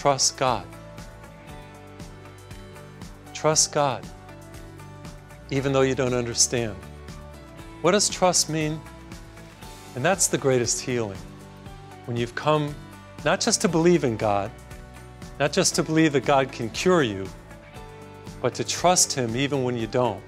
trust God. Trust God, even though you don't understand. What does trust mean? And that's the greatest healing. When you've come not just to believe in God, not just to believe that God can cure you, but to trust Him even when you don't.